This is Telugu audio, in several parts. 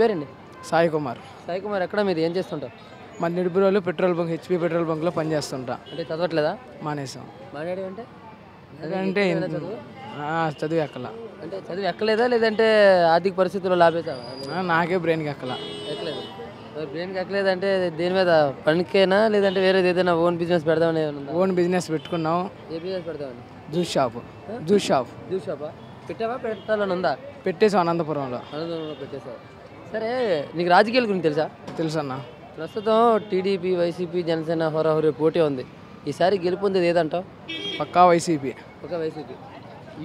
పేరండి? సాయి కుమార్. సాయి కుమార్ ఎక్కడ మీరు? ఏం చేస్తుంటారు? మా Nidubrolu petrol bunk HP petrol బంక్లో పనిచేస్తుంటా. అంటే చదవట్లేదా? మానేసాం మాట్లాడి అంటే? అంటే చదువు? ఎక్కల. అంటే చదువు ఎక్కలేదా? లేదంటే ఆర్థిక పరిస్థితుల్లో ఆ, నాకే బ్రెయిన్కి ఎక్కల. ఎక్కలేదు. బ్రెయిన్కి ఎక్కలేదంటే దేని మీద? పనికేనా? లేదంటే వేరే ఏదైనా ఓన్ బిజినెస్ పెడదామని ఓన్ బిజినెస్ పెట్టుకున్నాం. ఏ బిజినెస్ పెడదామని? Juice shop. Juice shop. Juice షాపా? పెట్టావా? పెట్టాలని ఉందా? పెట్టేసాం అనంతపురంలో. అనంతపురంలో పెట్టేశావు? సరే నీకు రాజకీయాల గురించి తెలుసా? తెలుసన్న. ప్రస్తుతం టీడీపీ వైసీపీ జనసేన హోరాహోరీ పోటీ ఉంది. ఈసారి గెలుపొందేది ఏదంటావు? పక్కా వైసీపీ. ఒక వైసీపీ.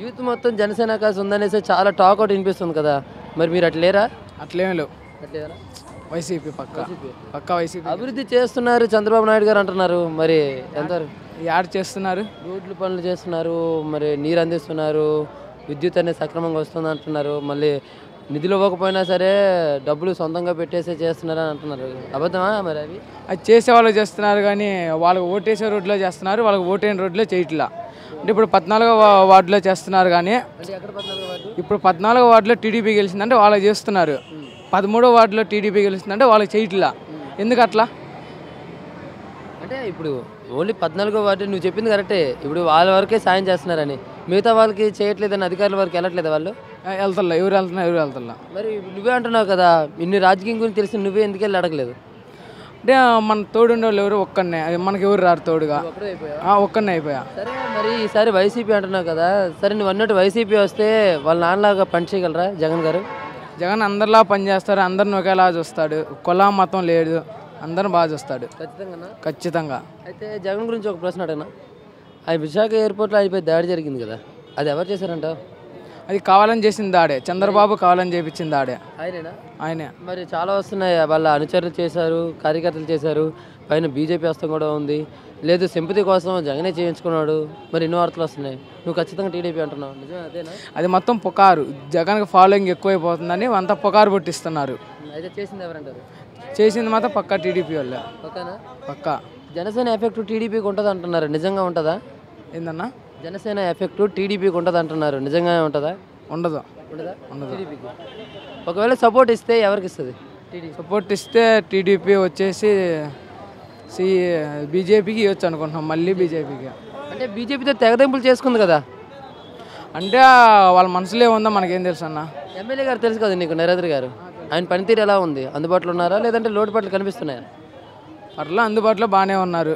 యూత్ మొత్తం జనసేన కాసి ఉందనేసి చాలా టాక్ అవుట్ వినిపిస్తుంది కదా. మరి మీరు అట్లా లేరా అట్లేమీ లేవు. అట్లేరా వైసీపీ పక్కా. పక్కా వైసీపీ. అభివృద్ధి చేస్తున్నారు చంద్రబాబు నాయుడు గారు అంటున్నారు. మరి ఎంత యాడ్ చేస్తున్నారు. రోడ్లు పనులు చేస్తున్నారు మరి నీరు అందిస్తున్నారు విద్యుత్ అనేది సక్రమంగా వస్తుంది అంటున్నారు మళ్ళీ నిధులు ఇవ్వకపోయినా సరే డబ్బులు సొంతంగా పెట్టేసే చేస్తున్నారు అని అంటున్నారు. అబద్ధమా మరి అవి? అది చేసే వాళ్ళు చేస్తున్నారు కానీ వాళ్ళకి ఓటేసే రోడ్లో చేస్తున్నారు వాళ్ళకి ఓటైన రోడ్లో చేయట్లా. అంటే ఇప్పుడు పద్నాలుగో వార్డులో చేస్తున్నారు కానీ ఇప్పుడు పద్నాలుగో వార్డులో టీడీపీ గెలిచిందంటే వాళ్ళకి చేస్తున్నారు. పదమూడో వార్డులో టీడీపీ గెలిచిందంటే వాళ్ళకి చేయట్లా. ఎందుకు అట్లా అంటే ఇప్పుడు ఓన్లీ పద్నాలుగో వార్డు నువ్వు చెప్పింది కరెక్టే. ఇప్పుడు వాళ్ళ వరకే సాయం చేస్తున్నారని. మిగతా వాళ్ళకి చేయట్లేదని అధికారుల వరకు వెళ్ళట్లేదు వాళ్ళు? వెళ్తల్లా ఎవరు వెళ్తున్నా ఎవరు వెళ్తల్లా మరి నువ్వే అంటున్నావు కదా ఇన్ని రాజకీయం గురించి తెలిసి నువ్వే ఎందుకు వెళ్ళి అడగలేదు? అంటే మన తోడుండే వాళ్ళు ఎవరు ఒక్కనే అది మనకి ఎవరు రారు తోడుగా. ఒక్కనే అయిపోయా. సరే మరి ఈసారి వైసీపీ అంటున్నావు కదా సరే నువ్వు అన్నట్టు వైసీపీ వస్తే వాళ్ళ నాన్నలాగా పని చేయగలరా జగన్ గారు? జగన్ అందరిలా పనిచేస్తారు అందరిని ఒకేలా చూస్తాడు. కుల మతం లేదు అందరిని బాగా చూస్తాడు. ఖచ్చితంగా ఖచ్చితంగా. అయితే జగన్ గురించి ఒక ప్రశ్న అడగనా? ఆయన విశాఖ ఎయిర్పోర్ట్లో అయిపోయి దాడి జరిగింది కదా. అది ఎవరు చేశారంటావు అది కావాలని చేసిన దాడే. చంద్రబాబు కావాలని చేపించిన దాడే. ఆయనేనా? ఆయనే. మరి చాలా వస్తున్నాయి. వాళ్ళ అనుచరులు చేశారు కార్యకర్తలు చేశారు. పైన బీజేపీ హస్తం కూడా ఉంది. లేదు సింపతి కోసం జగనే చేయించుకున్నాడు. మరి ఎన్నో వార్తలు వస్తున్నాయి. నువ్వు ఖచ్చితంగా టీడీపీ అంటున్నావు. నిజమే అదేనా? అది మొత్తం పుకారు. జగన్కి ఫాలోయింగ్ ఎక్కువైపోతుందని అంతా పుకారు పుట్టిస్తున్నారు. అయితే చేసింది ఎవరంటారు చేసింది మాత్రం పక్కా టీడీపీ వాళ్ళే. ఓకేనా పక్కా. జనసేన ఎఫెక్ట్ టీడీపీకి ఉంటుంది అంటున్నారు నిజంగా ఉంటుందా? ఏందన్నా? జనసేన ఎఫెక్ట్ టీడీపీకి ఉంటుంది అంటున్నారు నిజంగానే ఉంటుందా? ఉండదు? ఉండదా? టీడీపీకి. ఒకవేళ సపోర్ట్ ఇస్తే ఎవరికి ఇస్తుంది? సపోర్ట్ ఇస్తే టీడీపీ వచ్చేసి సి బీజేపీకి ఇవ్వచ్చు అనుకుంటున్నాం. మళ్ళీ బీజేపీకి. అంటే బీజేపీతో తెగదెంపులు చేసుకుంది కదా? అంటే వాళ్ళ మనసులో ఏముందో మనకేం తెలుసు అన్న ఎమ్మెల్యే గారు తెలుసు కదా నీకు నరేంద్ర గారు? ఆయన పనితీరు ఎలా ఉంది? అందుబాటులో ఉన్నారా? లేదంటే లోటుపాట్లు కనిపిస్తున్నాయా? అట్లా అందుబాటులో బాగానే ఉన్నారు.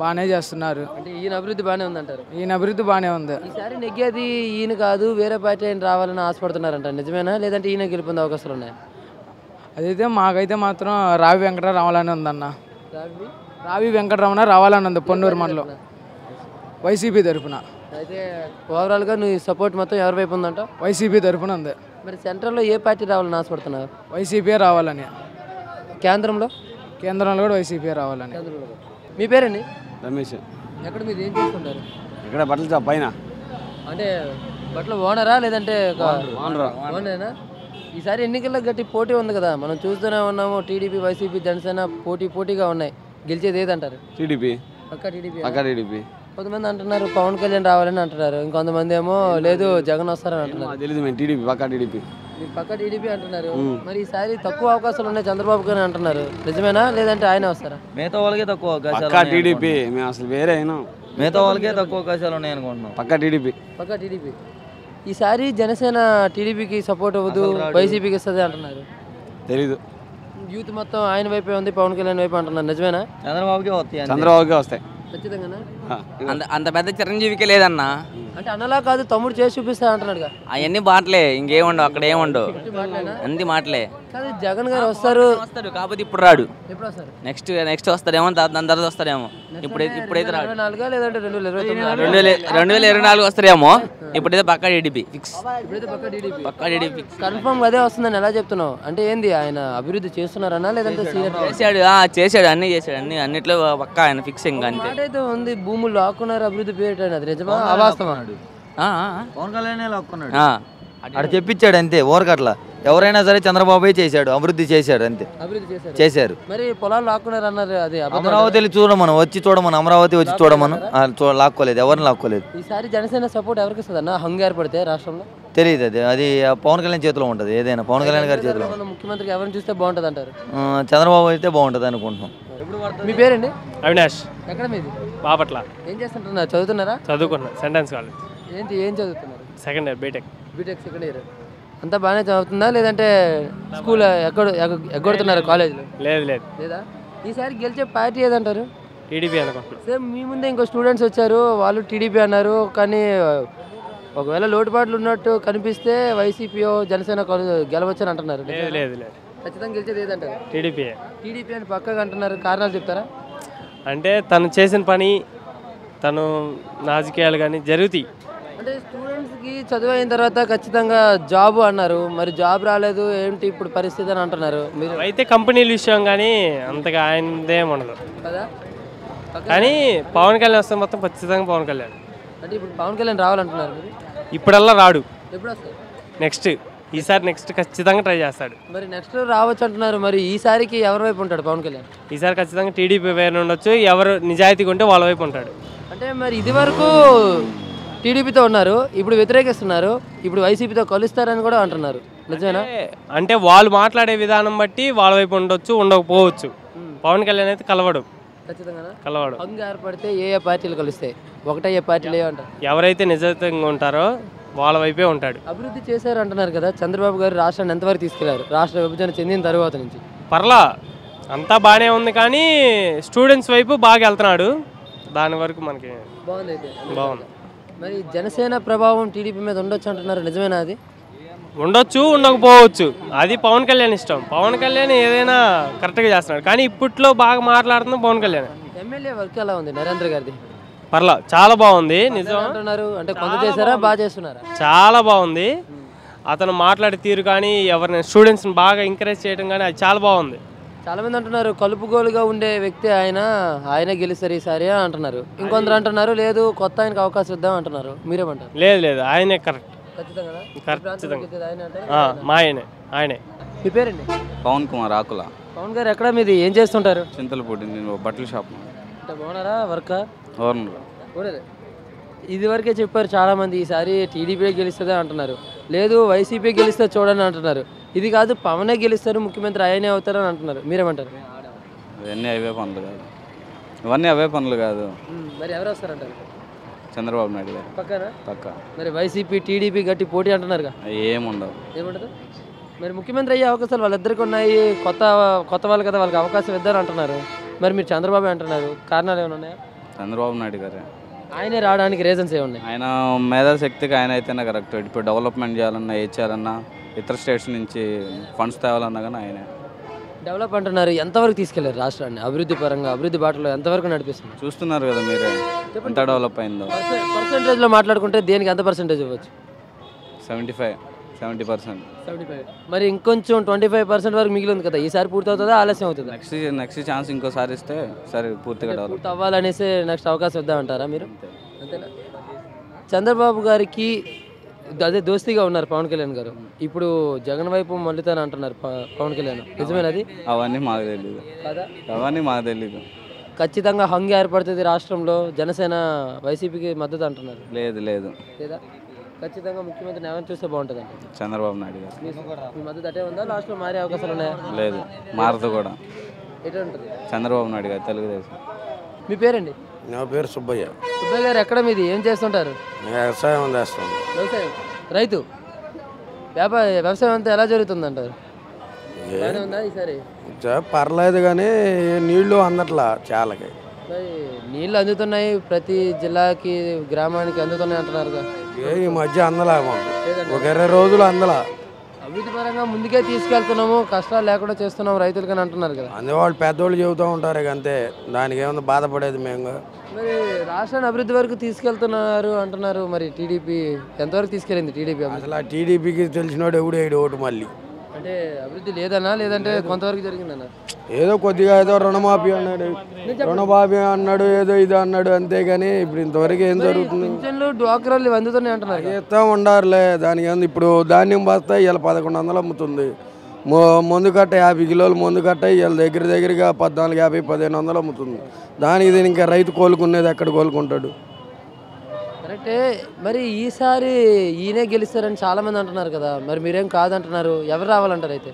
బాగానే చేస్తున్నారు. అంటే ఈయన అభివృద్ధి బాగానే ఉందంటారు? ఈయన అభివృద్ధి బాగానే ఉంది. ఈసారి నెగ్గేది ఈయన కాదు వేరే పార్టీ ఆయన రావాలని ఆశపడుతున్నారంట. నిజమేనా? లేదంటే ఈయన గెలుపొందే అవకాశాలు ఉన్నాయా? అదైతే మాకైతే మాత్రం రావి వెంకట రావాలని ఉందన్న. రావి? రావి వెంకటరమణ రావాలని ఉంది పొన్నూరు మండలం. వైసీపీ తరపున. అయితే ఓవరాల్గా నీ సపోర్ట్ మొత్తం ఎవరి వైపు ఉందంట? వైసీపీ తరపున ఉంది. మరి సెంట్రల్లో ఏ పార్టీ రావాలని ఆశపడుతున్నారు? వైసీపీ రావాలని. కేంద్రంలో? కేంద్రంలో కూడా వైసీపీ రావాలని. మీ పేరండి? రమేష్. ఎక్కడ మీరు ఏం చేస్తుంటారు? ఇక్కడ బట్టలు షాప్ పైన. అంటే బట్టల ఓనరా లేదంటే ఓనరేనా? ఈసారి ఎన్నికల్లో గట్టి పోటీ ఉంది కదా. మనం చూస్తూనే ఉన్నాము టీడీపీ వైసీపీ జనసేన పోటీ పోటీగా ఉన్నాయి. గెలిచేది ఏదంటారు? టీడీపీ. పక్క టీడీపీ పక్కా టీడీపీ. కొంతమంది అంటున్నారు పవన్ కళ్యాణ్ రావాలని అంటున్నారు. ఇంకొంతమంది ఏమో లేదు జగన్ వస్తారని అంటున్నారు. తెలియదు మేము టీడీపీ పక్కా టీడీపీ. మీరు పక్క టీడీపీ అంటున్నారు. మరి ఈసారి తక్కువ అవకాశాలు ఉన్నాయి చంద్రబాబు గారు అంటున్నారు. నిజమేనా? లేదంటే ఆయన వస్తారా? మిగతా వాళ్ళకే తక్కువ అవకాశాలు పక్కా టీడీపీ. మేము అసలు వేరే అయినా. మిగతా వాళ్ళకే తక్కువ అవకాశాలు ఉన్నాయి అనుకుంటున్నాం. పక్కా టీడీపీ. పక్క టీడీపీ. ఈసారి జనసేన టీడీపీకి సపోర్ట్ అవ్వదు వైసీపీకి ఇస్తుంది అంటున్నారు. తెలీదు. యూత్ మొత్తం ఆయన వైపే ఉంది పవన్ కళ్యాణ్ వైపు అంటున్నారు. నిజమేనా? చంద్రబాబుకే వస్తాయి. చంద్రబాబుకే వస్తాయి. ఖచ్చితంగానా. అంత అంత పెద్ద చిరంజీవికే లేదన్నా. అంటే అన్నలా కాదు తమ్ముడు చేసి చూపిస్తా అంటున్నాడుగా అవన్నీ మాటలే ఇంకేముండవు అక్కడ ఏముండవు అంది మాటలే. కాదు జగన్ గారు వస్తారు. వస్తాడు కాకపోతే ఇప్పుడు రాడు. ఎప్పుడు వస్తారు? నెక్స్ట్ నెక్స్ట్ వస్తాడేమో దా- దాని తర్వాత వస్తాడేమో. ఇప్పుడైతే ఇప్పుడైతే రాడు నాలుగా లేదంటే రెండు వేల రెండు వేల రెండు వేల ఇరవై నాలుగు వస్తాడేమో ఇప్పుడైతే పక్కా టీడీపీ ఫిక్స్. ఇప్పుడైతే పక్క టీడీపీ. పక్కా టీడీపీ ఫిక్స్. కన్ఫర్మ్ అదే వస్తుందని ఎలా చెప్తున్నావు? అంటే ఏంది ఆయన అభివృద్ధి చేస్తున్నారనా లేదంటే చేశాడు. ఆ, చేశాడు అన్ని చేశాడు అన్ని అన్నిట్లో పక్కా ఆయన ఫిక్స్ ఇంకా అంతే. ఉంది భూములు లాక్కున్నారు అభివృద్ధి పేరు అది నిజమా? అవాస్తవం పవన్ కళ్యాణ్ లాక్కున్నాడు. చెప్పించాడు అంతే ఊరకట్ల ఎవరైనా సరే చంద్రబాబే చేశాడు అభివృద్ధి చేశాడు అంతే. అభివృద్ధి చేశారు. మరి పొలాలు లాక్కున్నారు అన్నారు అది. అమరావతి చూడమను వచ్చి చూడమను అమరావతి వచ్చి చూడమను. లాక్కోలేదు ఎవరిని లాక్కోలేదు. ఈసారి జనసేన సపోర్ట్ ఎవరికి ఇస్తుంది అన్న? హంగు ఏర్పడితే రాష్ట్రంలో? తెలియదు అది. అది పవన్ కళ్యాణ్ చేతిలో ఉంటుంది ఏదైనా. పవన్ కళ్యాణ్ గారి చేతిలో. మన ముఖ్యమంత్రికి ఎవరిని చూస్తే బాగుంటుంది అంటారు చంద్రబాబు అయితే బాగుంటుంది అనుకుంటున్నాం. మీ పేరండి? అవినాష్. ఎక్కడ మీది? బాపట్ల. ఏం చేస్తుంటున్నారు? చదువుతున్నారా? చదువుకున్నా. సెంటెన్స్ కాలేజ్. ఏంటి ఏం చదువుతున్నారు? Second year BTech BTech second year. అంతా బాగానే చదువుతుందా? లేదంటే స్కూల్ ఎక్కడ ఎగ్గ- ఎగ్గొడుతున్నారు కాలేజీలో? లేదు లేదు. లేదా? ఈసారి గెలిచే పార్టీ ఏదంటారు? టీడీపీ అనుకుంటున్నా. సేమ్ మీ ముందే ఇంకో స్టూడెంట్స్ వచ్చారు. వాళ్ళు టీడీపీ అన్నారు. కానీ ఒకవేళ లోటుపాట్లు ఉన్నట్టు కనిపిస్తే వైసీపీఓ జనసేన గెలవచ్చని అంటున్నారు. లేదు లేదు లేదు. ఖచ్చితంగా గెలిచేది ఏదంటారు? టీడీపీ టీడీపీ అని పక్కగా అంటున్నారు. కారణాలు చెప్తారా? అంటే తను చేసిన పని తను రాజకీయాలు కానీ జరుగుతాయి. అంటే స్టూడెంట్స్కి చదువు అయిన తర్వాత ఖచ్చితంగా జాబ్ అన్నారు. మరి జాబ్ రాలేదు ఏంటి ఇప్పుడు పరిస్థితి అని అంటున్నారు. మీరు అయితే కంపెనీల విషయం కానీ అంతగా ఆయనదేం ఉండదు కదా? కానీ పవన్ కళ్యాణ్ వస్తే మొత్తం ఖచ్చితంగా పవన్ కళ్యాణ్. అంటే ఇప్పుడు పవన్ కళ్యాణ్ రావాలంటున్నారు మీరు? ఇప్పుడల్లా రాడు. ఎప్పుడు వస్తారు నెక్స్ట్. ఈసారి నెక్స్ట్ ఖచ్చితంగా ట్రై చేస్తాడు. మరి నెక్స్ట్ రావచ్చు అంటున్నారు మరి ఈసారికి ఎవరి వైపు ఉంటాడు పవన్ కళ్యాణ్? ఈసారి ఖచ్చితంగా టీడీపీ వైపు ఉండొచ్చు ఎవరు నిజాయితీగా ఉంటే వాళ్ళ వైపు ఉంటాడు. అంటే మరి ఇది వరకు టీడీపీతో ఉన్నారు ఇప్పుడు వ్యతిరేకిస్తున్నారు ఇప్పుడు వైసీపీతో కలుస్తారని కూడా అంటున్నారు. నిజమేనా? అంటే- వాళ్ళు మాట్లాడే విధానం బట్టి వాళ్ళ వైపు ఉండొచ్చు ఉండకపోవచ్చు. పవన్ కళ్యాణ్ అయితే కలవడు. కలవడు. హంగు ఏర్పడితే ఏ ఏ పార్టీలు కలుస్తాయి? ఒకటే ఏ పార్టీలు ఏ అంటారు ఎవరైతే నిజాయితీగా ఉంటారో వాళ్ళ వైపే ఉంటాడు. అభివృద్ధి చేశారు అంటున్నారు కదా చంద్రబాబు గారు రాష్ట్రాన్ని ఎంతవరకు తీసుకెళ్ళారు? రాష్ట్ర విభజన చెందిన తర్వాత నుంచి. పర్లా అంతా బాగానే ఉంది కానీ స్టూడెంట్స్ వైపు బాగా వెళ్తున్నాడు. దాని వరకు మనకి బాగుంది అయితే. బాగుంది. మరి జనసేన ప్రభావం టీడీపీ మీద ఉండొచ్చు అంటున్నారు నిజమేనా అది? ఉండొచ్చు ఉండకపోవచ్చు. అది పవన్ కళ్యాణ్ ఇష్టం. పవన్ కళ్యాణ్ ఏదైనా కరెక్ట్గా చేస్తున్నాడు. కానీ ఇప్పట్లో బాగా మాట్లాడుతుంది పవన్ కళ్యాణ్. ఎమ్మెల్యే వర్క్ ఎలా ఉంది నరేంద్ర గారిది? పర్లా చాలా బాగుంది నిజం అంటున్నారు అంటే కొంత చేశారా బాగా చేస్తున్నారా? చాలా బాగుంది. అతను మాట్లాడే తీరు కానీ ఎవరిని స్టూడెంట్స్ని బాగా ఎంకరేజ్ చేయడం కానీ అది చాలా బాగుంది. చాలా మంది అంటున్నారు కలుపుగోలుగా ఉండే వ్యక్తి ఆయన ఆయన గెలుస్తారు ఈసారి అని అంటున్నారు. ఇంకొందరు అంటున్నారు లేదు కొత్త ఆయనకు అవకాశం ఇద్దాం అంటున్నారు. మీరేమంటారు? లేదు లేదు ఆయనే కరెక్ట్ మా ఆయనే ఆయనే మీ పేరండి? పవన్ కుమార్ ఆకుల. పవన్ గారు ఎక్కడ మీది? ఏం చేస్తుంటారు? చింతలపూడి నేను బట్టల షాప్ అంటే బాగున్నారా? వర్క్? ఓనర్ ఇది వరకే చెప్పారు చాలా మంది ఈసారి టీడీపీ గెలుస్తుంది అంటున్నారు. లేదు వైసీపీ గెలిస్తే చూడని అంటున్నారు. ఇది కాదు పవనే గెలుస్తారు ముఖ్యమంత్రి ఆయనే అవుతారు అని అంటున్నారు. మీరేమంటారు? ఇవన్నీ అవే పనులు కాదు. ఇవన్నీ అవే పనులు కాదు. మరి ఎవరు వస్తారంటారు? చంద్రబాబు నాయుడు గారు. పక్కన? పక్క. మరి వైసీపీ టీడీపీ గట్టి పోటీ అంటున్నారుగా? ఏముండవు. ఏమంటారు మరి ముఖ్యమంత్రి అయ్యే అవకాశాలు వాళ్ళిద్దరికి ఉన్నాయి. కొత్త కొత్త వాళ్ళు కదా వాళ్ళకి అవకాశం ఇద్దారు అంటున్నారు మరి మీరు చంద్రబాబు అంటున్నారు. కారణాలు ఏమైనా ఉన్నాయా? చంద్రబాబు నాయుడు గారే. ఆయనే రావడానికి రీజన్స్ ఏమున్నాయి? ఆయన మేధాశక్తికి ఆయన అయితేనే కరెక్ట్ ఇప్పుడు డెవలప్మెంట్ చేయాలన్నా ఏ చేయాలన్నా ఇతర స్టేట్స్ నుంచి ఫండ్స్ తేవాలన్నా కానీ ఆయనే. డెవలప్ అంటున్నారు ఎంతవరకు తీసుకెళ్ళారు రాష్ట్రాన్ని? అభివృద్ధి పరంగా అభివృద్ధి బాటలో ఎంతవరకు నడిపిస్తుంది చూస్తున్నారు కదా మీరే. ఎంత డెవలప్ అయిందో. పర్సెంటేజ్లో మాట్లాడుకుంటే దేనికి ఎంత పర్సెంటేజ్ ఇవ్వచ్చు? Seventy five seventy percent. Seventy five. మరి ఇంకొంచెం ట్వంటీ ఫైవ్ పర్సెంట్ వరకు మిగిలి ఉంది కదా ఈసారి పూర్తి అవుతుందా ఆలస్యం అవుతుందా? నెక్స్ట్ నెక్స్ట్ ఛాన్స్ ఇంకోసారి ఇస్తే సరే పూర్తిగా డెవలప్. అవ్వాలనేసి నెక్స్ట్ అవకాశం ఇద్దామంటారా మీరు? అంతేనా? చంద్రబాబు గారికి అదే దోస్తీగా ఉన్నారు పవన్ కళ్యాణ్ గారు. ఇప్పుడు జగన్ వైపు మళ్ళీతాను అంటున్నారు పవన్ కళ్యాణ్. నిజమేనది అవన్నీ మాకు తెలీదు. కాదా? అవన్నీ మాకు తెలీదు. ఖచ్చితంగా హంగు ఏర్పడుతుంది రాష్ట్రంలో జనసేన వైసీపీకి మద్దతు అంటున్నారు. లేదు లేదు. లేదా? ఖచ్చితంగా ముఖ్యమంత్రిని ఎవరిని చూస్తే బాగుంటుంది చంద్రబాబు నాయుడు గారు. మీ మద్దతు అటే ఉందా? లాస్ట్లో మారే అవకాశాలు ఉన్నాయా? లేదు మారదు కూడా. ఎటు ఉంటుంది? చంద్రబాబు నాయుడు గారు తెలుగుదేశం. మీ పేరండి? నా పేరు సుబ్బయ్య. సుబ్బయ్య గారు ఎక్కడ మీది? ఏం చేస్తుంటారు? నేను వ్యవసాయం చేస్తాను. వ్యవసాయం. రైతు. వ్యాపార వ్యవసాయం అంతా ఎలా జరుగుతుంది అంటారు బాగానే ఉందా ఈసారి? చ- పర్లేదు కానీ నీళ్ళు అందట్లా చాలకి. మరి నీళ్ళు అందుతున్నాయి ప్రతి జిల్లాకి గ్రామానికి అందుతున్నాయి అంటున్నారు ఏ ఈ మధ్య అందలా మాకు ఒక ఇరవై రోజులు అందలా. అభివృద్ధి పరంగా ముందుకే తీసుకెళ్తున్నాము కష్టాలు లేకుండా చేస్తున్నాం రైతులకి అని అంటున్నారు కదా. అందువాళ్ళు పెద్దోళ్ళు చెబుతూ ఉంటారు ఇక అంతే దానికి ఏమన్నా బాధపడేది మేము మరి రాష్ట్రాన్ని అభివృద్ధి వరకు తీసుకెళ్తున్నారు అంటున్నారు మరి టీడీపీ. ఎంతవరకు తీసుకెళ్ళింది టీడీపీ? అసలు ఆ టీడీపీకి తెలిసినోడు ఎవడు వేయడు ఓటు మళ్ళీ? అంటే అభివృద్ధి లేదన్నా లేదంటే కొంతవరకు జరిగిందన్నా? ఏదో కొద్దిగా ఏదో రుణమాఫీ అన్నాడు. రుణమాఫీ అన్నాడు ఏదో ఇది అన్నాడు అంతేగాని ఇప్పుడు ఇంతవరకు ఏం జరుగుతుంది? పింఛన్లు డ్వాక్రాలు అందుతున్నాయి అంటున్నారు. ఇస్తా ఉండారులే దానికి ఇప్పుడు ధాన్యం బస్తా ఇవాళ పదకొండు వందలు అమ్ముతుంది. ముందు కట్ట యాభై కిలోలు ముందు కట్ట ఇవాళ దగ్గర దగ్గరగా పద్నాలుగు యాభై పదిహేను వందలు అమ్ముతుంది. దానికి దీనికి ఇంకా రైతు కోలుకునేది ఎక్కడ కోలుకుంటాడు? కరెక్టే మరి ఈసారి ఈయనే గెలుస్తారని చాలా మంది అంటున్నారు కదా. మరి మీరేం కాదంటున్నారు? ఎవరు రావాలంటారు అయితే?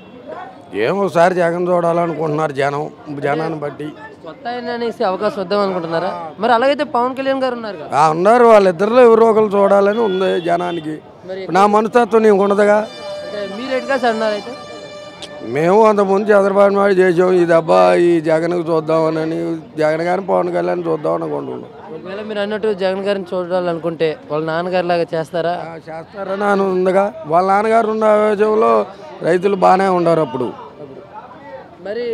ఏమో ఒకసారి జగన్ చూడాలనుకుంటున్నారు జనం జనాన్ని బట్టి. కొత్త ఆయన అనేసి అవకాశం వద్దాం అనుకుంటున్నారా? మరి అలాగైతే పవన్ కళ్యాణ్ గారు ఉన్నారు కదా. ఆ ఉన్నారు. వాళ్ళిద్దరిలో ఎవరో ఒకరు చూడాలని ఉంది జనానికి. నా మనస్తత్వం నీకు ఉండదుగా? అంటే మీరు ఎటుగా సార్ అన్నారు అయితే. మేము అంతకుముందు చంద్రబాబు నాయుడు చేసాం. ఈ దెబ్బ ఈ జగన్కి చూద్దామని జగన్ గారిని పవన్ కళ్యాణ్ చూద్దాం అనుకుంటున్నాం. ఒకవేళ మీరు అన్నట్టు జగన్ గారిని చూడాలనుకుంటే వాళ్ళ నాన్నగారి లాగా చేస్తారా? చేస్తారని అని ఉందిగా. వాళ్ళ నాన్నగారు ఉన్న విషయంలో రైతులు బాగానే ఉన్నారు అప్పుడు. మరి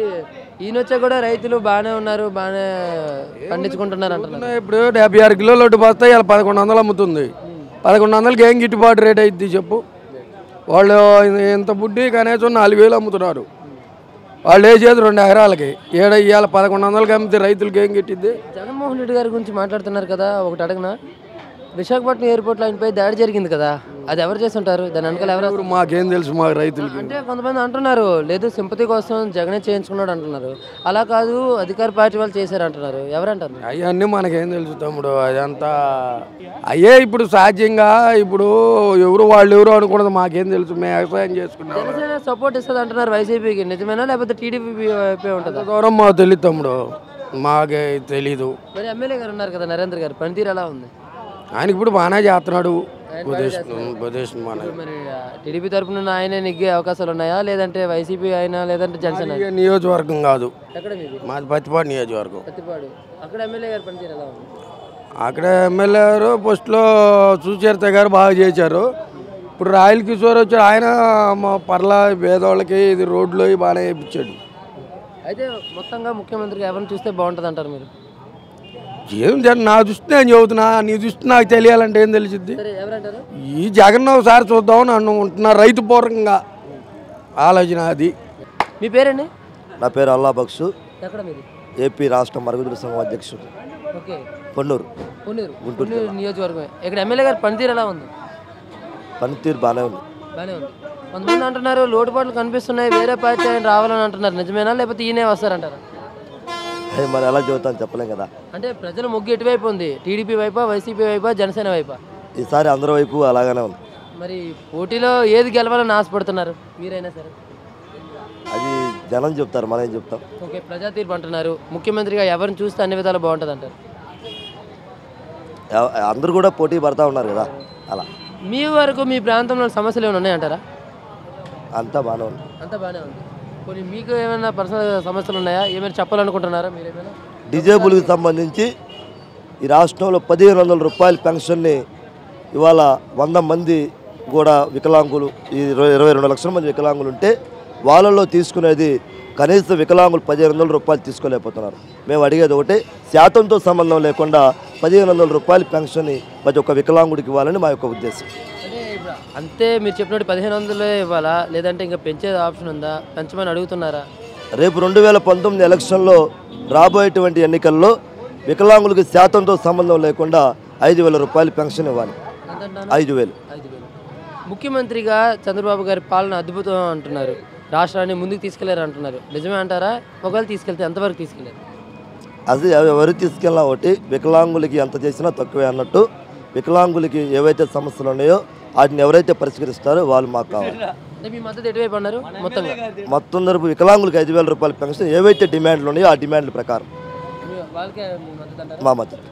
ఈయన వచ్చా కూడా రైతులు బాగానే ఉన్నారు బాగానే పండించుకుంటున్నారు అంటున్నారు. ఇప్పుడు డెబ్బై ఆరు కిలోలు ఒడ్డు బస్తాయి ఇలా పదకొండు వందలు అమ్ముతుంది. పదకొండు వందలకి ఏం గిట్టుబాటు రేట్ అయింది చెప్పు? వాళ్ళు ఇంత బుడ్డి కనీసం నాలుగు వేలు అమ్ముతున్నారు. వాళ్ళు వేసేది రెండు ఎకరాలకి. ఏడ ఇవాళ పదకొండు వందలకి అమ్మితే రైతులకి ఏం గిట్టిద్ది? జగన్మోహన్ రెడ్డి గారి గురించి మాట్లాడుతున్నారు కదా ఒకటి అడగనా? విశాఖపట్నం ఎయిర్పోర్ట్లో ఆయనపై దాడి జరిగింది కదా అది ఎవరు చేసి ఉంటారు దాని వెనకాల ఎవరు మాకేం తెలుసు మా రైతులకి. అంటే కొంతమంది అంటున్నారు లేదు సింపతి కోసం జగనే చేయించుకున్నాడు అంటున్నారు. అలా కాదు అధికార పార్టీ వాళ్ళు చేశారు అంటున్నారు. ఎవరు అంటారు అవన్నీ మనకేం తెలుసు తమ్ముడు అదంతా అయ్యే ఇప్పుడు సాధ్యంగా ఇప్పుడు ఎవరు వాళ్ళు ఎవరు అనుకున్నది మాకేం తెలుసు మేము వ్యవసాయం చేసుకున్నాం. సపోర్ట్ ఇస్తుంది అంటున్నారు వైసీపీకి. నిజమేనా? లేకపోతే టీడీపీ ఉంటుందా? దూరం మాకు తెలియదు తమ్ముడు మాకే తెలీదు. మరి ఎమ్మెల్యే గారు ఉన్నారు కదా నరేంద్ర గారు పనితీరు ఎలా ఉంది? ఆయనకి ఇప్పుడు బాగానే చేస్తున్నాడు. మరి టీడీపీ తరపున ఆయనే నెగ్గే అవకాశాలు ఉన్నాయా? లేదంటే వైసీపీ అయినా లేదంటే జనసేన ఈ నియోజకవర్గం కాదు. ఎక్కడ మీది? మాది పత్తిపాడు నియోజకవర్గం. పత్తిపాడు. అక్కడ ఎమ్మెల్యే గారు పనితీరు ఎలా ఉంది అక్కడ ఎమ్మెల్యే గారు ఫస్ట్లో సుచరిత గారు బాగా చేశారు. ఇప్పుడు రాయల్ కిషోర్ వచ్చాడు. ఆయన మా పర్ల పేదవాళ్ళకి ఇది రోడ్లు అవి బాగానే వేయించాడు. అయితే మొత్తంగా ముఖ్యమంత్రిగా ఎవరిని చూస్తే బాగుంటుంది అంటారు మీరు? ఏం జర నా దృష్టి నేను చెబుతున్నా నీ దృష్టి నాకు తెలియాలంటే ఏం తెలిసిద్ది? సరే ఎవరంటారు? ఈ జగన్ ఒకసారి చూద్దామని అనుకుంటున్నా రైతు పూర్వకంగా. ఆలోచన అది. మీ పేరండి? నా పేరు అల్లా మీది? ఏపీ రాష్ట్ర మరుగుదొడ్ల సంఘం అధ్యక్షుడు. ఓకే. పొన్నూరు. పొన్నూరు. పొన్నూరు నియోజకవర్గమే. ఇక్కడ ఎమ్మెల్యే గారు పనితీరు ఎలా ఉంది? పనితీరు బాగానే ఉంది. బాగానే ఉంది. కొంతమంది అంటున్నారు లోటుపాట్లు కనిపిస్తున్నాయి వేరే పార్టీ ఆయన రావాలని అంటున్నారు. నిజమేనా? లేకపోతే ఈయనే వస్తారంటారా? అది మరి ఎలా చెబుతాను చెప్పలేం కదా. అంటే ప్రజల మొగ్గు ఎటువైపు ఉంది? టీడీపీ వైపా వైసీపీ వైపా జనసేన వైపా? ఈసారి అందరి వైపు అలాగనే ఉంది. మరి పోటీలో ఏది గెలవాలని ఆశపడుతున్నారు? మీరైనా సరే. అది జనం చెప్తారు మనం ఏం చెప్తాం. ఓకే ప్రజా తీర్పు అంటున్నారు. ముఖ్యమంత్రిగా ఎవరిని చూస్తే అన్ని విధాలు బాగుంటుంది అంటారు ఎవ- అందరూ కూడా పోటీ పడతా ఉన్నారు కదా అలా. మీ వరకు మీ ప్రాంతంలో సమస్యలు ఏమైనా ఉన్నాయంటారా? అంతా బాగానే ఉంది. అంతా బాగానే ఉంది. కొన్ని మీకు ఏమైనా పర్సనల్ సమస్యలు ఉన్నాయా? ఏమైనా చెప్పాలనుకుంటున్నారా? మీరు ఏమైనా? డిజేబుల్కి సంబంధించి ఈ రాష్ట్రంలో పదిహేను వందల రూపాయల పెన్షన్ని ఇవాళ వంద మంది కూడా వికలాంగులు ఈ ఇరవై ఇరవై రెండు లక్షల మంది వికలాంగులు ఉంటే వాళ్ళలో తీసుకునేది కనీస వికలాంగులు పదిహేను వందల రూపాయలు తీసుకోలేకపోతున్నారు. మేము అడిగేది ఒకటే శాతంతో సంబంధం లేకుండా పదిహేను వందల రూపాయల పెన్షన్ని ప్రతి ఒక్క వికలాంగుడికి ఇవ్వాలని మా యొక్క ఉద్దేశం. అంతే మీరు చెప్పినట్టు పదిహేను వందలే ఇవ్వాలా? లేదంటే ఇంకా పెంచే ఆప్షన్ ఉందా? పెంచమని అడుగుతున్నారా? రేపు రెండు వేల పంతొమ్మిది ఎలక్షన్లో రాబోయేటువంటి ఎన్నికల్లో వికలాంగులకు శాతంతో సంబంధం లేకుండా ఐదు వేల రూపాయలు పెన్షన్ ఇవ్వాలి? ఐదు వేలు. ఐదు వేలు. ముఖ్యమంత్రిగా చంద్రబాబు గారి పాలన అద్భుతం అంటున్నారు. రాష్ట్రాన్ని ముందుకు తీసుకెళ్ళారు అంటున్నారు. నిజమే అంటారా? ఒకవేళ తీసుకెళ్తే ఎంతవరకు తీసుకెళ్ళారు? అది ఎవ- ఎవరు తీసుకెళ్ళినా ఒకటి వికలాంగులకి ఎంత చేసినా తక్కువే అన్నట్టు వికలాంగులకి ఏవైతే సమస్యలు ఉన్నాయో వాటిని ఎవరైతే పరిష్కరిస్తారో వాళ్ళు మాకు కావాలి. అంటే మీ మద్దతు ఎటువైపు అన్నారు? మొత్తంగా? మొత్తం తరపు వికలాంగులకి ఐదు వేల రూపాయల పెన్షన్ ఏవైతే డిమాండ్లు ఉన్నాయో ఆ డిమాండ్ల ప్రకారం మీ- వాళ్ళకే మీ మద్దతు అంటారా? మా మద్దతు.